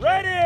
Ready!